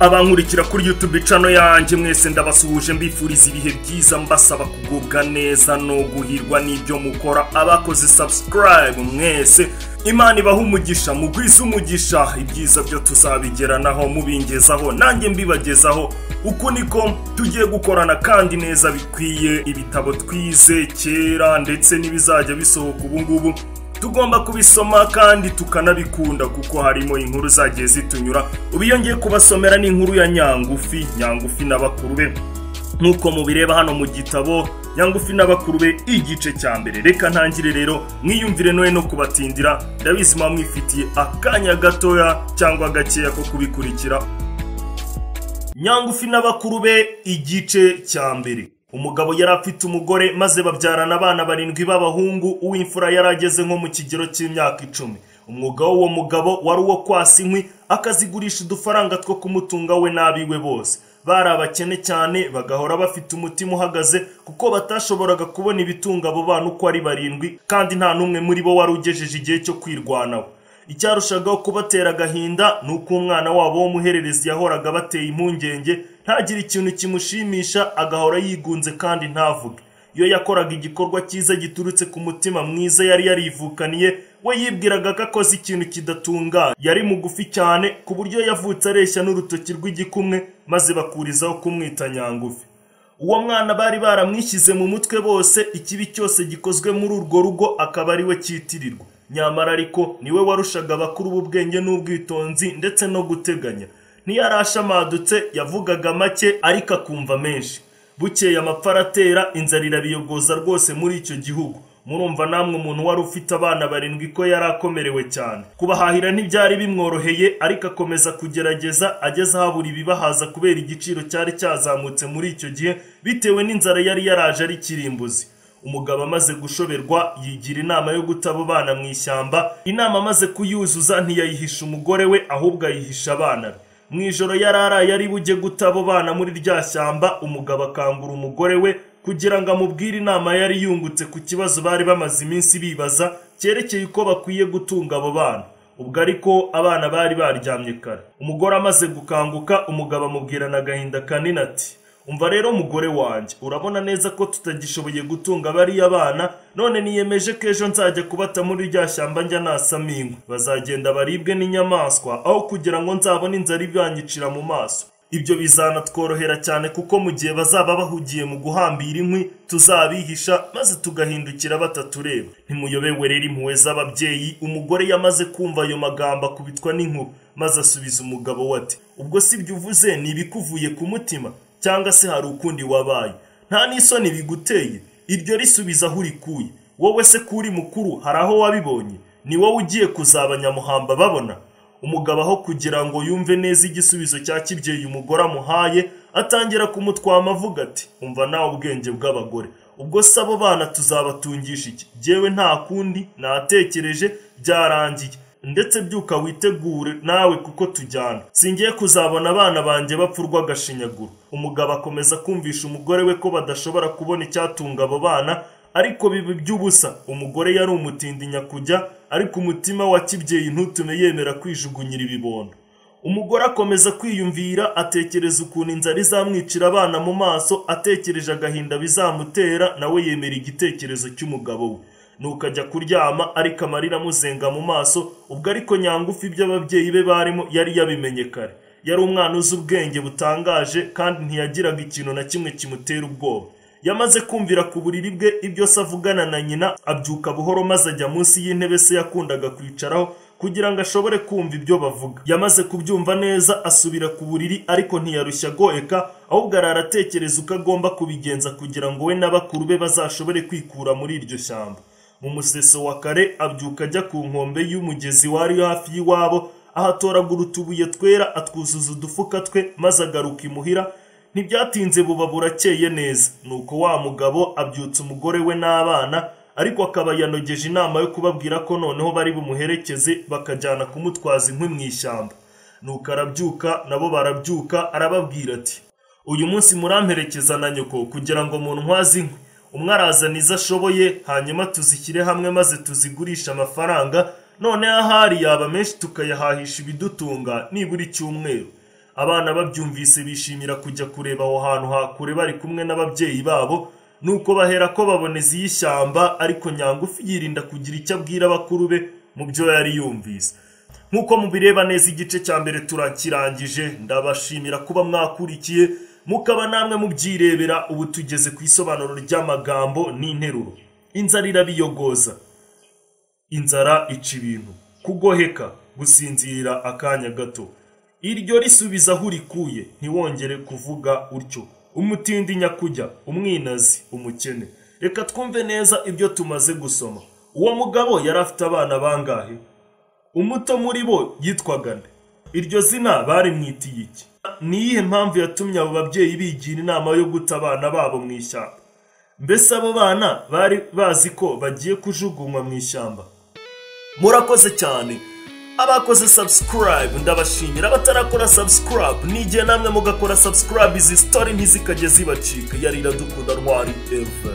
abankurikira kuri youtube cano yanjye mwese ndabasuhuje mbifuriza ibihe byiza mbasaba kugubwa neza no guhirwa n'ibyo mukora. Abakoze subscribe mwese. Imana ibaha umugisha mugwize umugisha. Ibyiza byo tuzabigeranaho mubingezaho nanjye mbibagezaho. Uku niko tugiye gukorana kandi neza bikwiye. Ibitabo twize kera ndetse n'ibizajya bisohoka ubu ngubu tugomba kubisoma kandi tukanabikunda kuko harimo inkuru zagiye zitunyura. Ubu iyo ngiye kubasomera ni inkuru ya nyangufi nyangufi na bakuru be. Nk'uko mubireba hano mu gitabo nyangufi na bakuru be igice cya mbere. Reka ntangire rero mwiyumvire noye no kubatindira. Ndabizi muba mwifitiye akanya gatoya cyangwa gakeya ko kubikurikira. Nyangufi na bakuru be igice cya mbere. Umugabo yari afite umugore maze babyarana abana barindwi b'abahungu uw'imfura yari ageze nko mu kigero cy'imyaka icumi. Umwuga w'uwo mugabo wari uwo kwasa inkwi akazigurisha udufaranga two kumutunga we n'abiwe bose. Bari abakene cyane bagahora bafite umutima uhagaze kuko batashoboraga kubona ibitunga abo bana uko ari barindwi kandi nta n'umwe muri bo wari ugejeje igihe cyo kwirwanaho. Icyarushagaho kubatera agahinda ni uko umwana wabo w'umuhererezi yahoraga bateye impungenge ntagire ikintu kimushimisha agahora yigunze kandi ntavuge. Iyo yakoraga igikorwa cyiza giturutse ku mutima mwiza yari yarivukaniye we yibwiraga ko akoze ikintu kidatunganye. Yari mugufi cyane ku buryo yavutse areshya n'urutoki rw'igikumwe maze bakurizaho kumwita nyangufi. Uwo mwana bari baramwishyize mu mutwe bose ikibi cyose gikozwe muri urwo rugo akaba ari we cyitirirwa. Nyamara ariko ni we warushaga abakuru b'ubwenge n'ubwitonzi ndetse no guteganya. Ntiyarashamadutse yavugaga make ariko akumva menshi. Bukeye amapfa aratera inzara irabiyogoza rwose muri icyo gihugu. Murumva namwe umuntu wari ufite abana barindwi ko yari akomerewe cyane. Kubahahira ntibyari bimworoheye ariko akomeza kugerageza ageze ahabura ibibahaza kubera igiciro cyari cyazamutse muri icyo gihe bitewe n'inzara yari yaraje ari kirimbuzi. Umugabo amaze gushoberwa yigira inama yo guta abo bana mu ishyamba. Inama amaze kuyuzuza ntiyayihisha umugore we ahubwo ayihisha abana be. Mu ijoro yari araye ari bujye guta abo bana muri rya shyamba umugabo akangura umugore we kugira ngo amubwire inama yari yungutse ku kibazo bari bamaze iminsi bibaza cyerekeye uko bakwiye gutunga abo bana. Ubwo ariko abana bari baryamye kare. Umugore amaze gukanguka umugabo amubwirana agahinda kanini ati umva rero mugore wanjye urabona neza ko tutagishoboye gutunga bariya bana none niyemeje ko ejo nzajya kubata muri rya shyamba njya nasamo inkwi. Bazagenda baribwe n'inyamaswa aho kugira ngo nzabone inzara ibanyicira mu maso. Ibyo bizanatworohera cyane kuko mu gihe bazaba bahugiye mu guhambira inkwi tuzabihisha maze tugahindukira batatureba. Ntimuyobewe rero impuhwe z'ababyeyi umugore yamaze kumva ayo magambo akubitwa n'inkuba maze asubiza umugabo we ati ubwo si ibyo uvuze? Ni ibikuvuye ku mutima. Cyangwa se hari ukundi wabaye. Nta n'isoni biguteye. Iryo risubiza aho urikuye. Wowe se kuri mukuru hari aho wabibonye? Ni wowe ugiye kuzaba nyamuhamba babona? Umugabo aho kugira ngo yumve neza igisubizo cya kibyeyi umugore amuhaye atangira kumutwama avuga ati umva nawe ubwenge bw'abagore. Ubwo se abo bana tuzabatungisha iki? Jyewe nta kundi natekereje byarangiye. Ndetse byuka witegure nawe kuko tujyana. Singiye kuzabona abana banjye bapfa urw'agashinyaguro umugabo akomeza kumvisha umugore we ko badashobora kubona icyatunga abo bana ariko biba iby'ubusa. Umugore yari umutindi nyakujya ariko umutima wa kibyeyi ntutume yemera kwijugunyira ibibondo umugore akomeza kwiyumvira atekereza ukuntu inzara izamwicira abana mu maso atekereje agahinda bizamutera nawe yemera igitekerezo cy'umugabo we. Nuko ajya kuryama ariko amarira amuzenga mu maso ubwo ariko nyangufi by'ababyeyi be barimo yari yabimenye kare. Yari umwana uzi ubwenge butangaje kandi ntiyagiraga ikintu na kimwe kimutera ubwoba. Yamaze kumvira ku buriri bwe ibyo se avugana na nyina abyuka buhoro maze ajya munsi y'intebe se yakundaga kwicaraho kugira ngo ashobore kumva ibyo bavuga. Yamaze kubyumva neza asubira ku buriri ariko ntiyarushya agoheka ahubwo arara atekereza uko agomba kubigenza kugira ngo we n'abakuru be bazashobore kwikura muri iryo shyamba. Mu museso wa kare abyuka ajya ku nkombe y'umugezi wari hafi y'iwabo ahatoragura utubuye twera atwuzuza udufuka twe maze agaruka imuhira. Ntibyatinze buba burakeye neza. Nuko wa mugabo abyutsa umugore we n'abana ariko akaba yanogeje inama yo kubabwira ko noneho bari bumuherekeze bakajyana kumutwaza inkwi mu ishyamba. Nuko arabyuka nabo barabyuka arababwira ati uyu munsi muramperekeza na nyoko kugira ngo muntwaze inkwi. Umwe arazana izo ashoboye hanyuma tuzishyire hamwe maze tuzigurishe amafaranga. Noneho ahari yaba menshi tukayahahisha ibidutunga nibura icyumweru. Abana babyumvise bishimira kujya kureba aho hantu hakure bari kumwe n'ababyeyi babo. Nuko bahera ko baboneza iy'ishyamba ariko nyangufi yirinda kugira icyo abwira bakuru be mu byo yari yumvise. Nk'uko mubireba neza igice cya mbere turakirangije. Ndabashimira kuba mwakurikiye. Mukaba namwe mubyirebera ubu tugeze ku isobanuro ry'amagambo n'interuro. Inzara irabiyogoza inzara ica ibintu. Kugoheka gusinzira akanya gato. Iryo risubiza aho urikuye ntiwongere kuvuga utyo. Umutindi nyakujya umwinazi umukene. Reka twumve neza ibyo tumaze gusoma. Uwo mugabo yari afite abana bangahe? Umuto muri bo yitwaga nde? Iryo zina barimwitiye iki ni iyihe mpamvu yatumye abo babyeyi bigira inama yo guta abana babo mu ishyamba? Mbese abo bana bari bazi ko bagiye kujugunywa mu ishyamba? Murakoze cyane. Abakoze subscribe ndabashimira abatarakora subscribe. N'igihe namwe mugakora subscribe izi story ntizikajye zibacika. Yari iradukunda ntwari eva